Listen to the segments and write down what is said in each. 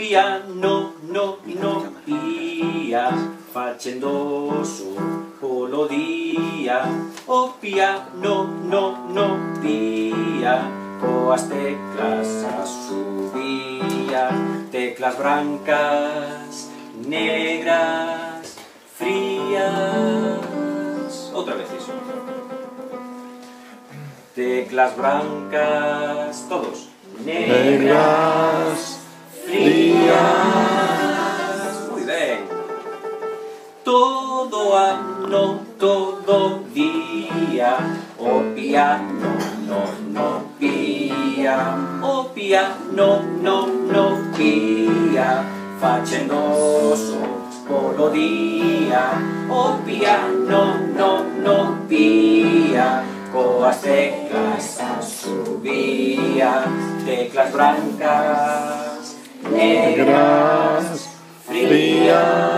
piano, no, no, pia, facendo un polo día. O piano, no, no, pia, coas teclas a subía. Teclas brancas, negras, frías. Otra vez eso. Teclas blancas, todos. Negras, Todo ano, todo día. O piano, no, no pia. O piano, no, no pia. Facendo polo día. O piano, no, no pia. Coas teclas a subía. Teclas blancas, negras, frías.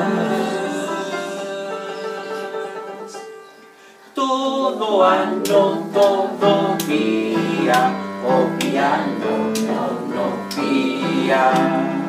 Todo ano, todo día, o piano, no, no pía.